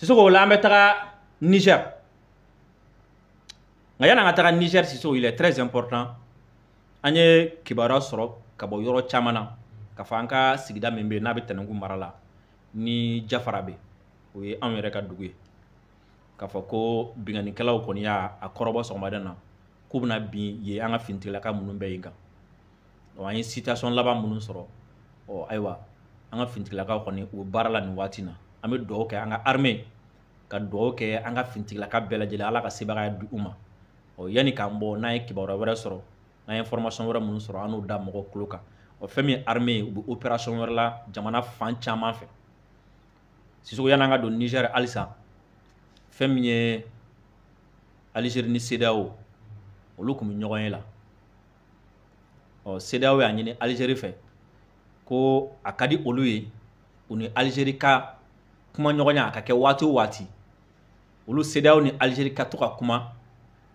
sisoko la an bɛ taga niger nka yan'an ka taga niger sisoko il est très important an ye kibaruya sɔrɔ ka bɔ yɔrɔ caman na ka fɔ an ka sigida min bɛ yen n'a bɛ tɛnɛnku mara la ni jafara bɛ o ye anw yɛrɛ ka dugu ye k'a fɔ ko binkannikɛlaw kɔni y'a a kɔrɔbɔ sɔgɔmada na k'u bɛna bin ye an ka finitigilaka minnu bɛ yen kan ɔ an ye citation laban minnu sɔrɔ ɔ ayiwa an ka finitigilakaw kɔni u bɛ baara la nin waati na an bɛ dugawu kɛ an ka armée ka dugawu kɛ an ka finitigilaka bɛɛ lajɛlen ala ka sebagaya di u ma ɔ yanni k'an bɔ n'an ye kibaruya wɛrɛ sɔrɔ n'an ye formation wɛrɛ minnu sɔrɔ an n'u da mɔgɔ tulo kan ɔ fɛn min ye armée ye u bɛ opération wɛrɛ la jamana fan caman fɛ Sisoko yanni an ka don Niger halisa fɛn min ye Algérie ni CEDEAO olu tun bɛ ɲɔgɔn ye la ɔ CEDEAO y'a ɲini Algérie fɛ ko a ka di olu ye u ni Algérie ka kuma ɲɔgɔnya a ka kɛ waati o waati olu CEDEAO ni Algérie ka to ka kuma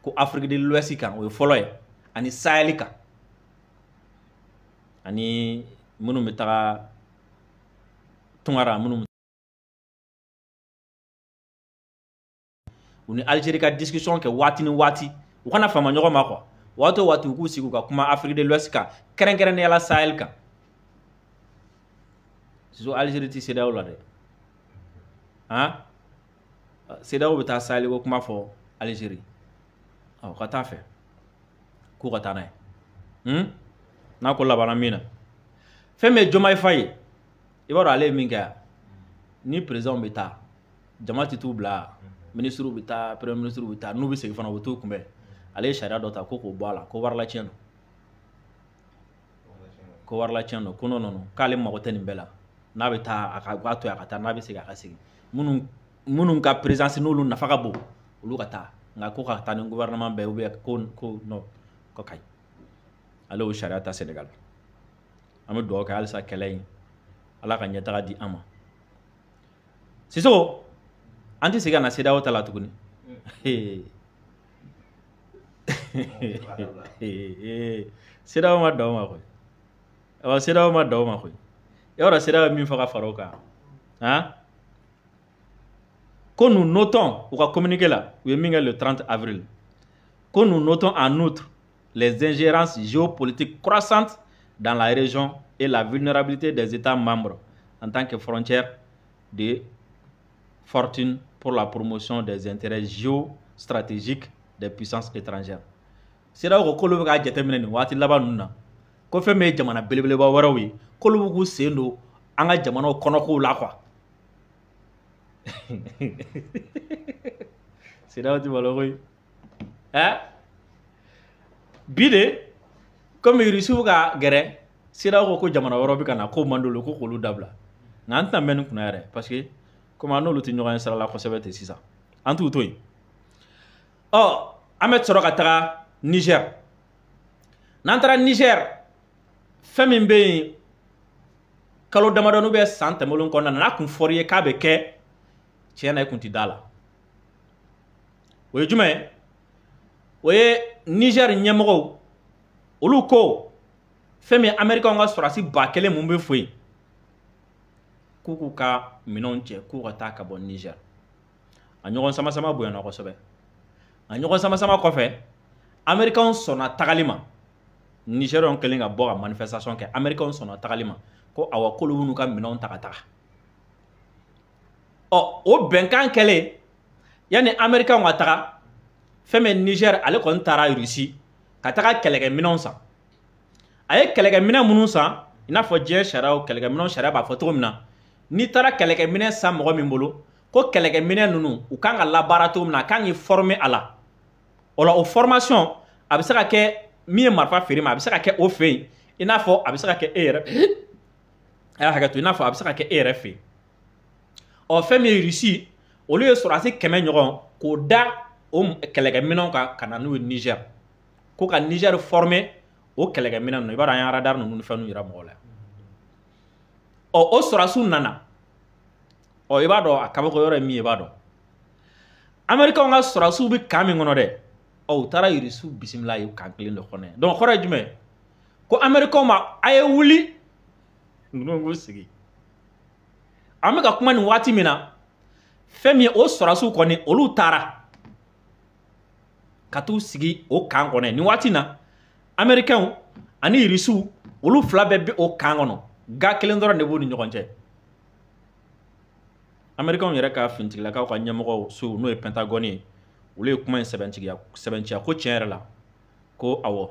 ko Afrique de l'Ouest kan o ye fɔlɔ ye ani Sahel kan ani minnu bɛ taga tungara minnu u ni Algérie ka discussion kɛ waati ni waati u kana fama ɲɔgɔn ma quoi waati o waati u k'u sigi u ka kuma Afrique de l'Ouest kan kɛrɛnkɛrɛnnenya la Sahel kan siso Algérie ti CEDEAO la dɛ han CEDEAO bɛ taa Sahel ko kuma fɔ Algérie ɔ ka taa fɛ k'u ka taa n'a ye hmm? n'a ko labanna min na fɛn min ye Diomaye Faye ye i b'a dɔn ale ye min kɛ yan ni président bɛ taa jama tɛ t'u bila minisiriw bɛ taa premier minisiriw bɛ taa n'u bɛ segin fana u bɛ t'u kunbɛn ale ye sariya dɔ ta ko k'o bɔ a la ko warilacɛn don ko warilacɛn don ko n'o nɔnɔ k'ale mago tɛ nin bɛɛ la n'a bɛ taa a ka a to a ka taa n'a bɛ segin a ka segin minnu minnu ka présence n'olu nafa ka bon olu ka taa nka ko ka taa ni gouvernement bɛɛ ubiyɛn ko ko nɔ ko kayi ale y'o sariya ta senegal an bɛ dugawu kɛ halisa kɛlɛ in ala ka ɲɛtaga di an ma siso an tɛ segin ka na CEDEAO ta la tuguni CEDEAO ma dan o ma koyi awɔ CEDEAO ma dan o ma koyi e b'a dɔn CEDEAO ye min fɔ ka fara o kan han ko nous notons u ka communiqué la u ye min kɛ le 30 avril ko nous notons en outre les ingérences géopolitiques croissantes dans la région et la vulnérabilité des États membres en tant que frontière de fortune pour la promotion des intérêts géostratégiques des puissances étrangères. C'est là où kolo bɛ k'a jateminɛ nin waati laban ninnu na ko fɛn min ye jamana belebeleba wɛrɛw ye k'olu bɛ k'u sen don an ka jamanaw kɔnɔkow la quoi. C'est là où tu vas le ɛ bi de komi irisi bɛ ka gɛrɛ siraw ko ko jamana wɛrɛw bɛ ka na ko man d'olu ko k'olu dabila nka an tɛna mɛn nin kunna yɛrɛ parce que komi an n'olu tɛ ɲɔgɔn ye sira la kosɛbɛ ten sisan an t'u to yen ɔ an bɛ sɔrɔ ka taga nizɛri n'an taara nizɛri fɛn min bɛ yen kalo damadɔni bɛ san tɛmɛlen kɔnɔna na n'a kun fɔr'i ye k'a bɛ kɛ tiɲɛ na i kun tɛ d'a la o ye jumɛn ye o ye niger ɲɛmɔgɔw olu ko fɛn min amerikanw ka sɔrɔdasi ba kelen mun bɛ fo yen k'u k'u ka minɛnw cɛ k'u ka taa ka bɔ niger a ɲɔgɔn sama sama bonyana kosɛbɛ a ɲɔgɔn sama sama kɔfɛ amerikanw sɔnna tagali ma nigerian kɛlen ka bɔ ka manifestation kɛ amerikanw sɔnna tagali ma ko awa k'olu b'u n'u ka minɛnw ta ka taga ɔ o bɛnkan kɛlen yanni amerikɛnw ka taga fɛn min nigɛr ale kɔni taara rusi ka taga kɛlɛkɛminɛnw san a ye kɛlɛkɛminɛn minnu san i n'a fɔ diɲɛ sariyaw kɛlɛkɛminɛnw sariya b'a fɔ cogo min na n'i taara kɛlɛkɛminɛn san mɔgɔ min bolo ko kɛlɛkɛminɛn ninnu u kan ka labaara cogo min na a kan k'i former a la o la o formation a bɛ se ka kɛ min ye marifa feere ma a bɛ se ka kɛ o fɛ yen i n'a fɔ a bɛ se ka kɛ e yɛrɛ a y'a hakɛ to i n'a fɔ a bɛ se ka kɛ e yɛrɛ fɛ yen ɔ fɛn min ye irisi olu ye sɔrɔdasi kɛmɛ ɲɔgɔn k'o da o kɛlɛkɛminɛnw kan ka na n'o ye nizɛri ko ka nizɛri fɔrme o kɛlɛkɛminɛn ninnu i b'a dɔn an ye aradari ninnu ni fɛnw yira mɔgɔw la ɔ o sɔrɔdasiw nana ɔ i b'a dɔn a kabako yɔrɔ ye min ye i b'a dɔn amerikɛnw ka sɔrɔdasiw bɛ kan min kɔnɔ dɛ ɔ u taara irisiw bisimila yen kan kelen de kɔnɔ dɔn kɔrɔ ye jumɛn ko américain ma a ye wuli ninnu k'u sigi an bɛ ka kuma nin waati min na fɛn min ye o sɔrɔdasiw kɔni olu taara ka t'u sigi o kan kɔnɔ nin waati na américainw ani irisiw olu fila bɛɛ bɛ o kan kɔnɔ ga kelen dɔrɔn de b'u ni ɲɔgɔn cɛ américainw yɛrɛ ka finitigilakaw ka ɲɛmɔgɔ so n'o ye pentagɔni ye olu ye kuma in sɛbɛntiya ko tiɲɛ yɛrɛ la ko awɔ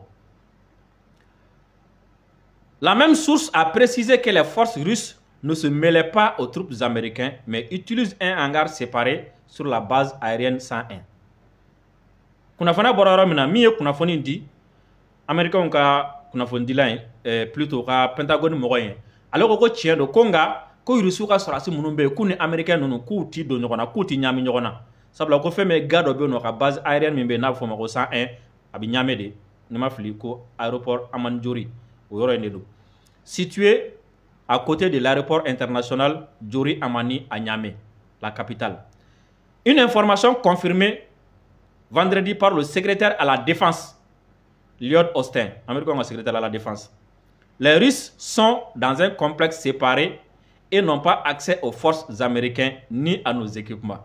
La même source a précisé que les forces russes ne se mêlaient pas aux troupes américaines, mais utilisent un hangar séparé sur la base aérienne 101. Kunafana bɔra yɔrɔ min na min ye kunnafoni di américains ka kunnafonidila ye eh, plutôt ka pentagone mɔgɔ ye ale ko ko tiɲɛ don ko nka ko irisiw ka sɔrɔdasi minnu bɛ yen k'u ni américain ninnu k'u ti don ɲɔgɔn na k'u ti ɲaami ɲɔgɔn na sabula ko fɛn bɛ ga dɔ bɛ yen nɔ ka base aérienne min bɛ yen n'a bɛ f'o ma ko 101 a bɛ ɲaamɛ de ni ma fili ko aéroport amani jori o yɔrɔ in de don situé à côté de l'aéroport international Djuri Amani à Niamey, la capitale. Une information confirmée vendredi par le secrétaire à la Défense, Lloyd Austin, américain secrétaire à la Défense. Les Russes sont dans un complexe séparé et n'ont pas accès aux forces américaines ni à nos équipements.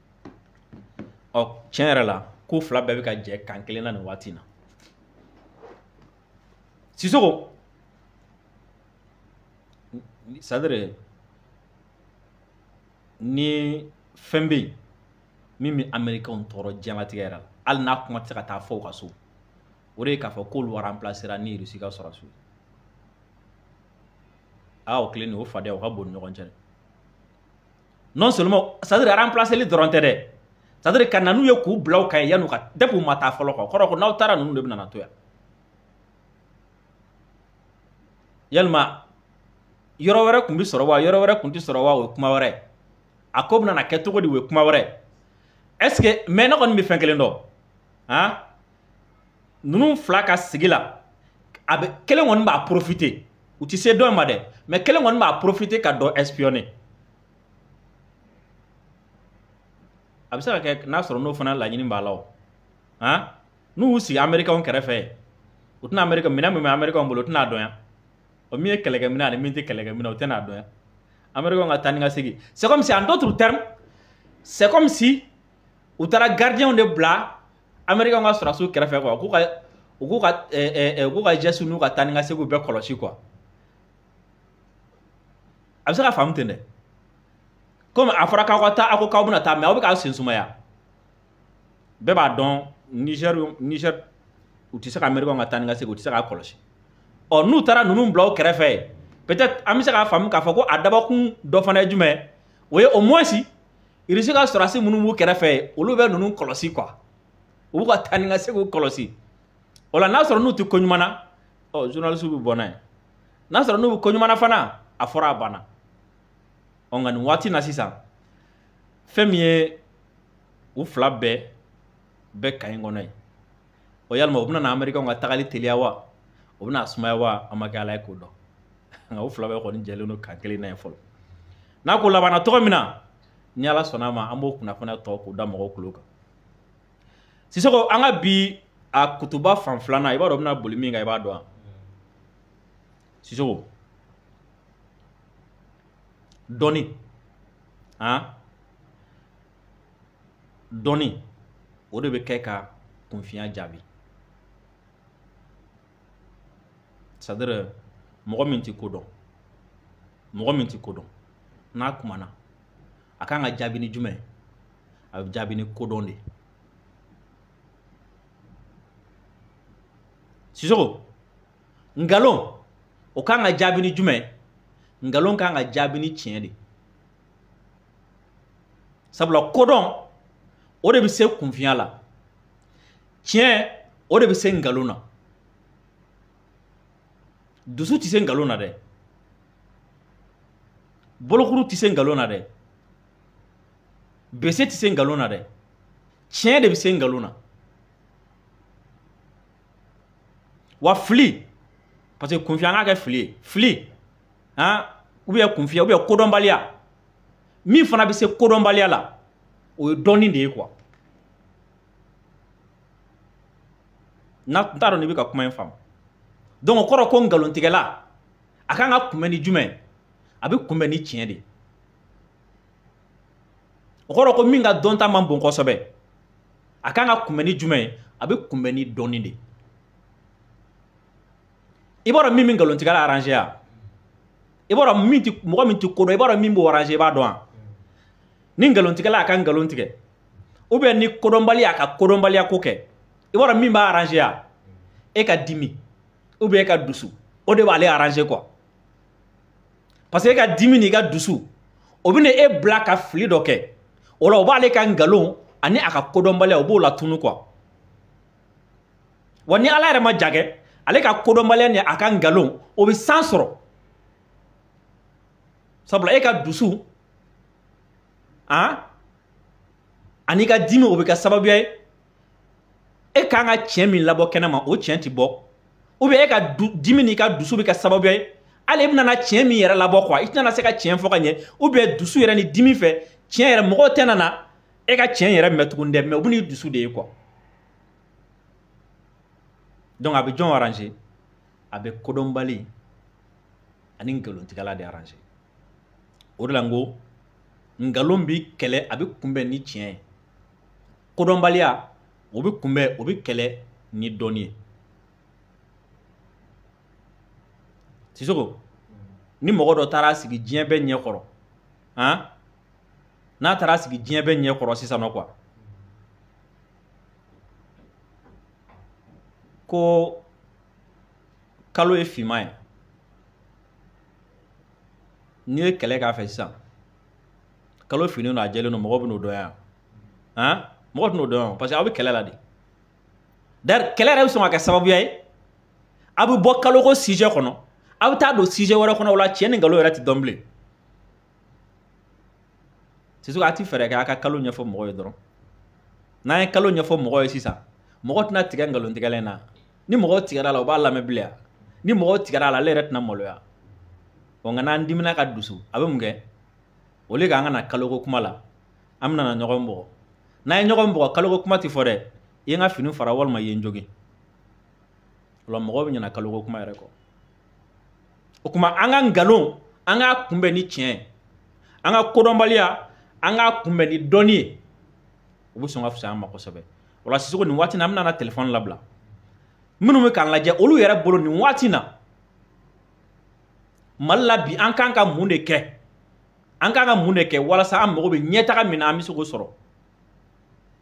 ɔ tiɲɛ yɛrɛ la ko fila bɛɛ bɛ ka jɛ kan kelen na nin waati in na sisoko sadire ni fɛn bɛ yen min bɛ amerikɛnw tɔɔrɔ diɲɛlatigɛ yɛrɛ la hali n'a kuma tɛ se ka taa fɔ u ka so o de ye k'a fɔ k'olu waranpilasera ni irisi ka sɔrɔsiw ye aa o kelen de o fadenya o ka bon ni ɲɔgɔn cɛ dɛ non seulement c'est à dire remplacer li dɔrɔn tɛ dɛ c'est à dire ka na n'u ye k'u bila u kan yen yan'u ka depuis u ma taa fɔlɔ kɔ kɔrɔ ko n'aw taara ninnu de bɛ nana to yan yalima yɔrɔ wɛrɛ tun bɛ sɔrɔ wa yɔrɔ wɛrɛ tun tɛ sɔrɔ wa o ye kuma wɛrɛ ye a ko bɛna na kɛ cogo di o ye kuma wɛrɛ ye est ce que mais ne kɔni bɛ fɛn kelen dɔn han ninnu fila ka sigi la a bɛ kelen kɔni b'a profite u tɛ se dɔ ma dɛ mɛ kelen kɔni b'a profite ka dɔ espionner a bɛ se ka kɛ n'a sɔrɔ n'o fana laɲini b'a la o han n'u y'u sigi amerikanw kɛrɛfɛ u tɛna amerika minɛn min bɛ amerikanw bolo u tɛna a dɔn yan o min ye kɛlɛkɛminɛn ani min tɛ kɛlɛkɛminɛn u tɛna a dɔn yan amerikanw ka taa ni ka segin c'est comme si en d'autres termes c'est comme si u taara gardien de bila americain ka sɔrɔsiw kɛrɛfɛ quoi k'u ka u k'u ka u k'u ka geste n'u ka taa ni ka segiw bɛɛ kɔlɔsi quoi a bɛ se ka faamu ten dɛ komi a fɔra k'aw ka taa aw ko k'aw bɛna taa mɛ aw bɛ k'aw sen sumaya bɛɛ b'a dɔn niger niger u tɛ se ka americain ka taa ni ka segin u tɛ se k'a kɔlɔsi ɔ n'u taara ninnu bila u kɛrɛfɛ peut-être an bɛ se k'a faamu k'a fɔ ko a dabɔkun dɔ fana ye jumɛn o ye au moins irisi ka sɔrɔsi minnu b'u kɛrɛfɛ olu bɛ ninnu kɔlɔsi kuwa u b'u ka taa ni ka se k'u kɔlɔsi o la n'a sɔrɔ n'u tɛ ko ɲuman na ɔ journaliste bɛ bɔ n'a ye n'a sɔrɔ n'u bɛ ko ɲuman na fana a fɔra a banna ɔ nka nin waati na sisan fɛn min ye u fila bɛɛ bɛ kaɲi kɔnɔ ye o yalima o bɛna na amerikɛnw ka tagali teliya wa o bɛna sumaya wa an ma kɛ ala ye k'o dɔn nka o fila bɛɛ kɔni jɛlen don kan kelen na ye fɔlɔ n'a ko labanna tɔgɔ min na ni ala sɔnna a ma an b'o kunnafoniya tɔ k'o da mɔgɔw kulo kan sisɔgɔ an ka bi a kutuba fan filanan i b'a dɔn o bɛna boli min kan i b'a dɔn wa sisɔgɔ dɔɔni han dɔnni o de bɛ kɛ ka kunfiya jaabi sadɛrɛ mɔgɔ min tɛ ko dɔn mɔgɔ min tɛ ko dɔn n'a kumana a kan ka jaabi ni jumɛn a bɛ jaabi ni kodɔn de ye sisogo nkalon o kan ka jaabi ni jumɛn nkalon kan ka jaabi ni tiɲɛ de sabula kodɔn o de bɛ se kunfiya la tiɲɛ o de bɛ se nkalon na dusu tɛ se nkalon na dɛ bolokuru tɛ se nkalon na dɛ bese tɛ se nkalon na dɛ tiɲɛ de bɛ se nkalon na wa fili parce que kunfiya an k'a kɛ fili ye fili han ubiyɛn kunfiyɛ ubiyɛn kodɔnbaliya min fana bɛ se kodɔnbaliya la o ye dɔɔnin de ye kuwa n t'a dɔn n'i bɛ ka kuma in faamu donc o kɔrɔ ko nkalontigɛla a kan ka kunbɛn ni jumɛn a bɛ kunbɛn ni tiɲɛ de o kɔrɔ ko min ka dɔnta man bon kosɛbɛ a kan ka kunbɛn ni jumɛn a bɛ kunbɛn ni dɔɔnin de i b'a dɔn min bɛ nkalontigɛla arrange ya i b'a dɔn min ti mɔgɔ min ti ko dɔn i b'a dɔn min b'o arrange i b'a dɔn wa ni nkalontigɛla y'a ka nkalon tigɛ ou bien ni kodɔnbali y'a ka kodɔnbaliya ko kɛ i b'a dɔn min b'a arrange ya e ka dimi ou bien e ka dusu o de b'ale arrange quoi parce que e ka dimi n'i ka dusu o bɛna e bila ka fili dɔ kɛ o la o b'ale ka nkalon ani a ka kodɔnbaliya o b'o latunu quoi wa ni ala yɛrɛ ma ja kɛ ale ka kodɔnbaliya ni a ka nkalon o bɛ san sɔrɔ sabula e ka dusu a an'i ka dimi o bɛ kɛ sababuya ye e k'an ka tiɲɛ min labɔ kɛnɛ ma o tiɲɛ tɛ bɔ ou bien e ka dimi n'i ka dusu bɛ kɛ sababuya ye hali e bɛna tiɲɛ min yɛrɛ labɔ quoi i tɛna se ka tiɲɛ fɔ ka ɲɛ ou bien dusu yɛrɛ ni dimi fɛ tiɲɛ yɛrɛ mɔgɔw tɛna na e ka tiɲɛ yɛrɛ mɛ tuguni dɛ mɛ u bɛn'i dusu de ye kuwa donc a bɛ jɔn arrange a bɛ kodɔnbali ani nkalontigɛla de arrange o de la n ko nkalon bɛ kɛlɛ a bɛ kunbɛn ni tiɲɛ ye kodɔnbaliya o bɛ kunbɛn o bɛ kɛlɛ ni dɔnni ye sisoko ni mɔgɔ dɔ taara sigi diɲɛ bɛɛ ɲɛ kɔrɔ han n'a taara sigi diɲɛ bɛɛ ɲɛ kɔrɔ sisan nɔ kuwa ko kalo ye finman ye n'i ye kɛlɛ k'a fɛ sisan kalo fini don a jɛlen don mɔgɔw bɛ n'o dɔn yan han mɔgɔw tɛ n'o dɔn yan parce que aw bɛ kɛlɛ la de d'ailleurs kɛlɛ yɛrɛ bɛ sɔn ka kɛ sababuya ye aw bɛ bɔ kaloko sujet kɔnɔ aw bɛ taa don sujet wɛrɛ kɔnɔ o la tiɲɛ ni nkalon yɛrɛ tɛ dɔn bilen c'est a tɛ fɛɛrɛ kɛ a ka kalo ɲɛfɔ mɔgɔ ye dɔrɔn n'an ye kalo ɲɛfɔ mɔgɔ ye sisan mɔgɔ tɛna tigɛ nkalontigɛlɛn na ni mɔgɔ tigɛra la u b'a lamɛn bilen yan ni mɔgɔ tigɛra la ale yɛrɛ tɛna maloya ɔ nka n'an dimina ka dusu a bɛ mun kɛ o le k'an kana kaloko kuma la an bɛna ɲɔgɔn bɔgɔ n'an ye ɲɔgɔn bɔgɔ kaloko kuma tɛ fɔ dɛ i ye n ka fini fara walima i ye n jogin o la mɔgɔw bɛ ɲɛna kaloko kuma yɛrɛ kɔ o kuma an ka nkalon an k'a kunbɛn ni tiɲɛ ye an ka kodɔnbaliya an k'a kunbɛn ni dɔnni ye o bɛ sɔn ka fisaya an ma kosɛbɛ o la sisiko nin waati na an bɛna telefɔni labila minnu bɛ k'an lajɛ olu yɛrɛ bolo nin waati na mali la bi an kan ka mun de kɛ an kan ka mun de kɛ walasa an mago bɛ ɲɛtaga min na an bɛ se k'o sɔrɔ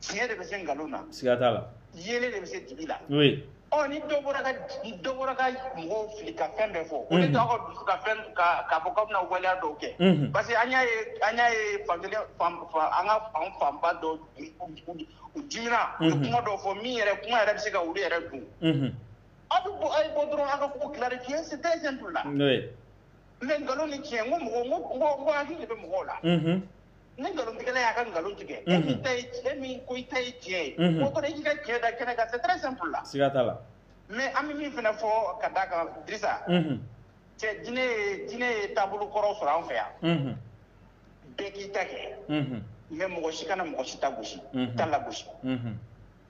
tiɲɛ de bɛ se nkalon na siga t'a la yeelen de bɛ se dibi la oui ɔ ni dɔ bɔra ka ni dɔ bɔra ka mɔgɔw fili ka fɛn bɛɛ fɔ o de t'aw ka dusu ka fɛn ka k'a fɔ k'aw bɛna waleya dɔw kɛ Mhm. parce que an y'a ye an y'a ye fankelen fan fan an ka fan fanba dɔ u- u- u dimina u ye Mhm. kuma dɔw fɔ min yɛrɛ kuma yɛrɛ bɛ se ka olu yɛrɛ dun Mhm. aw bɛ bɔ aw ye bɔ dɔrɔn aw ka ko clarifier c'est très simple la oui mais nkalon ni tiɲɛ n ko mɔgɔ n ko n ko n ko hakili de bɛ mɔgɔw la Mhm. ni nkalontigɛla y'a ka nkalon tigɛ e min ta ye cɛ min ko i ta ye tiɲɛ ye o kɔrɔ i ka cɛ da kɛnɛ kan c'est très simple la siga t'a la mais an bɛ min fana fɔ ka d'a kan Dirisa cɛ diinɛ ye diinɛ ye taabolo kɔrɔ sɔrɔ an fɛ yan bɛɛ k'i ta kɛ mais mɔgɔ si kana mɔgɔ si ta gosi ta lagosi